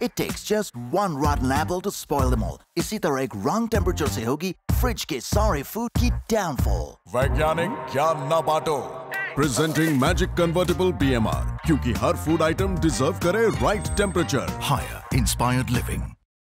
It takes just one rotten apple to spoil them all. इसी तरह एक wrong temperature से होगी फ्रिज के सारे फ़ूड की downfall. वैज्ञानिक ज्ञान न बांटो Presenting Magic Convertible BMR क्योंकि हर फ़ूड आइटम डिजर्व करे right temperature Higher inspired living.